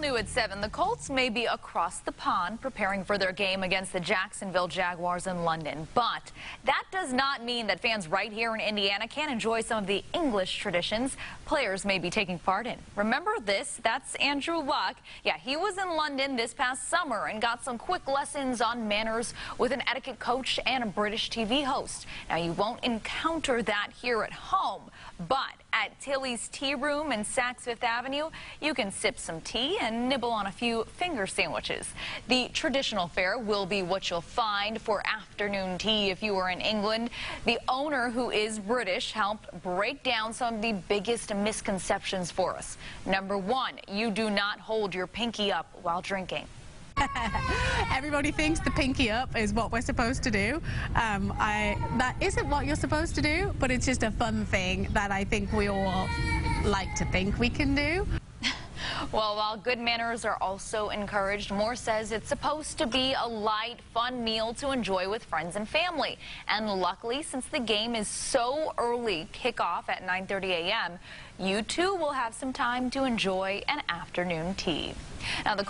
new at 7, the Colts may be across the pond preparing for their game against the Jacksonville Jaguars in London. But that does not mean that fans right here in Indiana can't enjoy some of the English traditions players may be taking part in. Remember this? That's Andrew Luck. Yeah, he was in London this past summer and got some quick lessons on manners with an etiquette coach and a British TV host. Now, you won't encounter that here at home, but at Tilly's Tea Room in Saks Fifth Avenue, you can sip some tea and nibble on a few finger sandwiches. The traditional fare will be what you'll find for afternoon tea if you are in England. The owner, who is British, helped break down some of the biggest misconceptions for us. Number one, you do not hold your pinky up while drinking. Everybody thinks the pinky up is what we're supposed to do. Um, I, that isn't what you're supposed to do, but it's just a fun thing that I think we all like to think we can do. Well, while good manners are also encouraged, Moore says it's supposed to be a light, fun meal to enjoy with friends and family. And luckily, since the game is so early, kickoff at 9.30 a.m., you too will have some time to enjoy an afternoon tea. Now, the